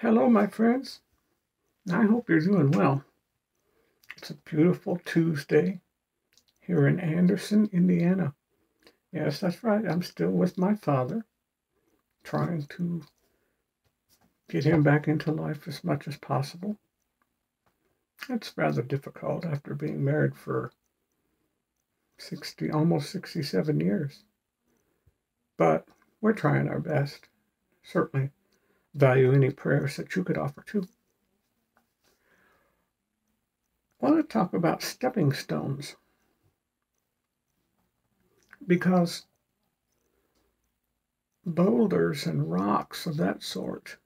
Hello, my friends. I hope you're doing well. It's a beautiful Tuesday here in Anderson, Indiana. Yes, that's right. I'm still with my father, trying to get him back into life as much as possible. It's rather difficult after being married for 60, almost 67 years. But we're trying our best. Certainly value any prayers that you could offer too. I want to talk about stepping stones because boulders and rocks of that sort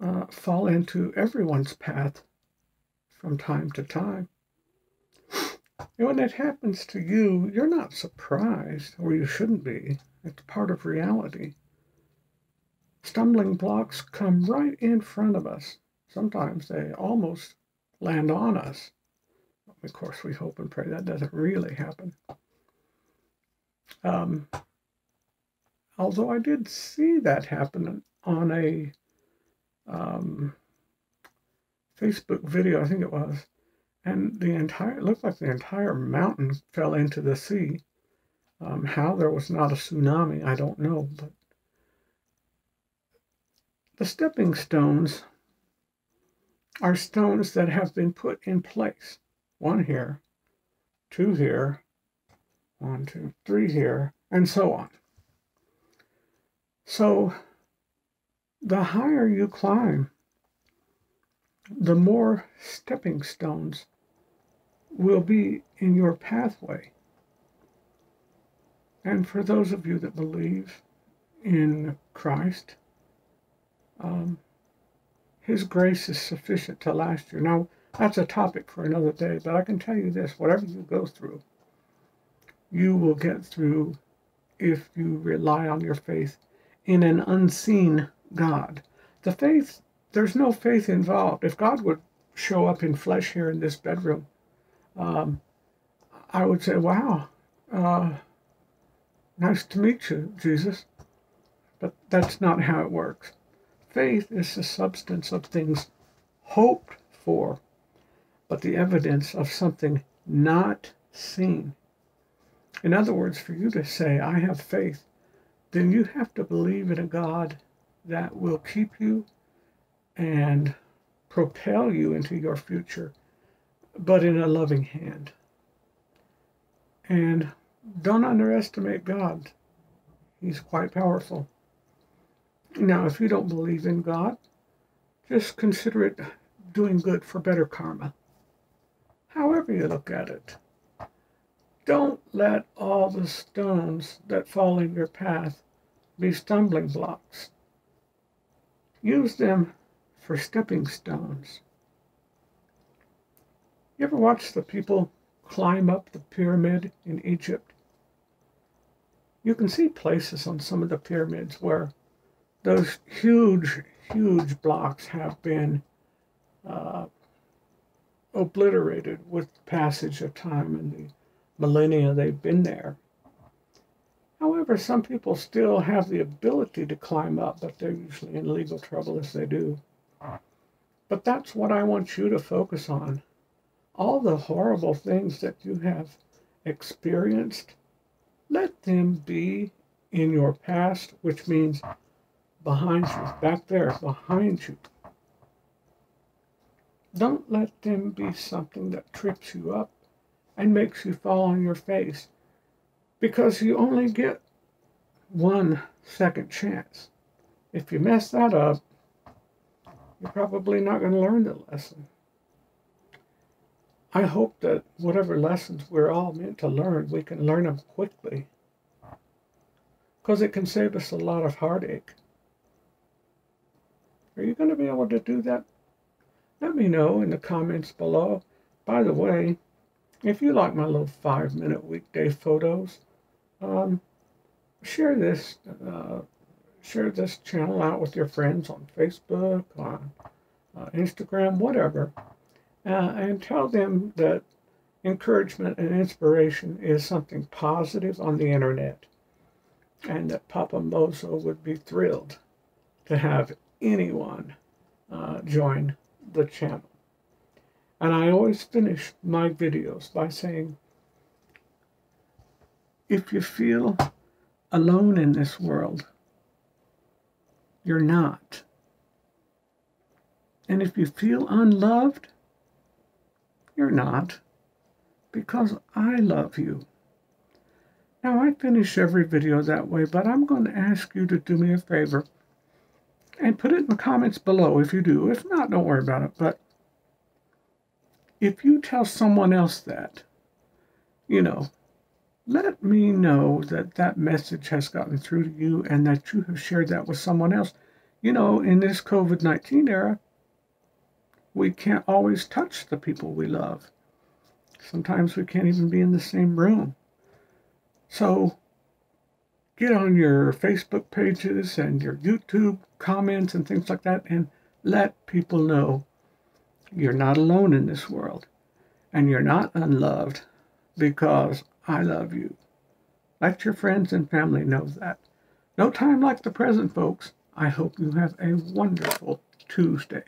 uh, fall into everyone's path from time to time. And when it happens to you, you're not surprised, or you shouldn't be. It's part of reality. Stumbling blocks come right in front of us. Sometimes they almost land on us. Of course, we hope and pray that doesn't really happen. Um, although I did see that happen on a um, Facebook video, I think it was, and the entire, it looked like the entire mountain fell into the sea. Um, how there was not a tsunami, I don't know, but the stepping stones are stones that have been put in place. One here, two here, one, two, three here, and so on. So the higher you climb, the more stepping stones will be in your pathway. And for those of you that believe in Christ, um, His grace is sufficient to last you. Now, that's a topic for another day, but I can tell you this whatever you go through, you will get through if you rely on your faith in an unseen God. The faith, there's no faith involved. If God would show up in flesh here in this bedroom, um, I would say, wow, uh, nice to meet you, Jesus. But that's not how it works. Faith is the substance of things hoped for, but the evidence of something not seen. In other words, for you to say, I have faith, then you have to believe in a God that will keep you and propel you into your future, but in a loving hand. And don't underestimate God. He's quite powerful. Now, if you don't believe in God, just consider it doing good for better karma. However you look at it. Don't let all the stones that fall in your path be stumbling blocks. Use them for stepping stones. You ever watch the people climb up the pyramid in Egypt? You can see places on some of the pyramids where those huge, huge blocks have been uh, obliterated with the passage of time and the millennia they've been there. However, some people still have the ability to climb up, but they're usually in legal trouble as they do. But that's what I want you to focus on. All the horrible things that you have experienced, let them be in your past, which means behind you, back there, behind you. Don't let them be something that trips you up and makes you fall on your face because you only get one second chance. If you mess that up, you're probably not going to learn the lesson. I hope that whatever lessons we're all meant to learn, we can learn them quickly because it can save us a lot of heartache. Are you going to be able to do that? Let me know in the comments below. By the way, if you like my little five minute weekday photos, um, share this uh, share this channel out with your friends on Facebook, on uh, Instagram, whatever, uh, and tell them that encouragement and inspiration is something positive on the internet, and that Papa Mozo would be thrilled to have anyone uh, join the channel. And I always finish my videos by saying, if you feel alone in this world, you're not. And if you feel unloved, you're not, because I love you. Now, I finish every video that way, but I'm going to ask you to do me a favor and put it in the comments below if you do. If not, don't worry about it. But if you tell someone else that, you know, let me know that that message has gotten through to you and that you have shared that with someone else. You know, in this COVID 19 era, we can't always touch the people we love. Sometimes we can't even be in the same room. So get on your Facebook pages and your YouTube comments and things like that and let people know you're not alone in this world and you're not unloved because I love you. Let your friends and family know that. No time like the present, folks. I hope you have a wonderful Tuesday.